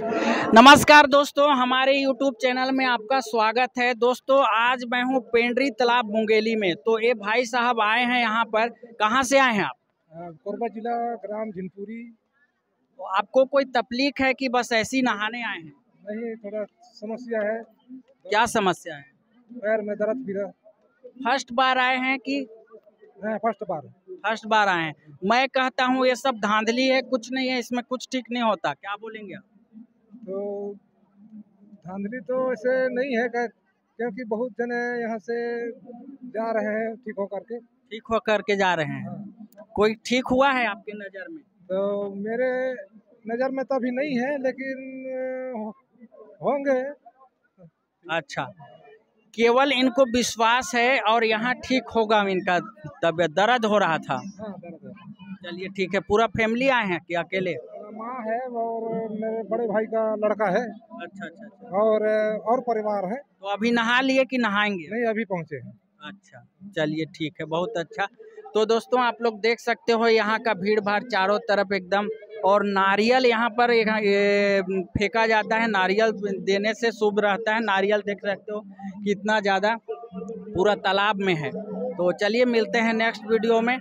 नमस्कार दोस्तों हमारे YouTube चैनल में आपका स्वागत है। दोस्तों आज मैं हूँ पेंड्री तालाब मुंगेली में। तो ये भाई साहब आए हैं यहाँ पर। कहाँ से आए हैं आप? कोरबा जिला ग्राम झिनपुरी। तो आपको कोई तकलीफ़ है कि बस ऐसी नहाने आए हैं? नहीं थोड़ा समस्या है। क्या समस्या है? पैर में दर्द भी फ़र्स्ट बार आए हैं कि? फ़र्स्ट बार। फ़र्स्ट बार आए हैं। मैं कहता हूँ ये सब धांधली है कुछ नहीं है इसमें कुछ ठीक नहीं होता। क्या बोलेंगे आप? तो धांधली तो ऐसे नहीं है क्या- क्योंकि बहुत जने यहाँ से जा रहे हैं ठीक होकर के। ठीक हो करके जा रहे हैं। हाँ। कोई ठीक हुआ है आपके नज़र में? तो मेरे नज़र में तो अभी नहीं है लेकिन होंगे। अच्छा। केवल इनको विश्वास है और यहाँ ठीक होगा इनका तबियत। दर्द हो रहा था। हाँ चलिए ठीक है पूरा फैमिली आए हैं कि अकेले? माँ है और मेरे बड़े भाई का लड़का है। अच्छा अच्छा अच्छा। और और परिवार है। तो अभी नहा लिए कि नहाएँगे? नहीं अभी पहुँचे हैं। अच्छा चलिए ठीक है बहुत अच्छा। तो दोस्तों आप लोग देख सकते हो यहाँ का भीड़ भाड़ चारों तरफ़ एकदम और नारियल यहाँ पर यहाँ फेंका जाता है। नारियल देने से शुभ रहता है। नारियल देख सकते हो कितना ज़्यादा पूरा तालाब में है। तो चलिए मिलते हैं नेक्स्ट वीडियो में।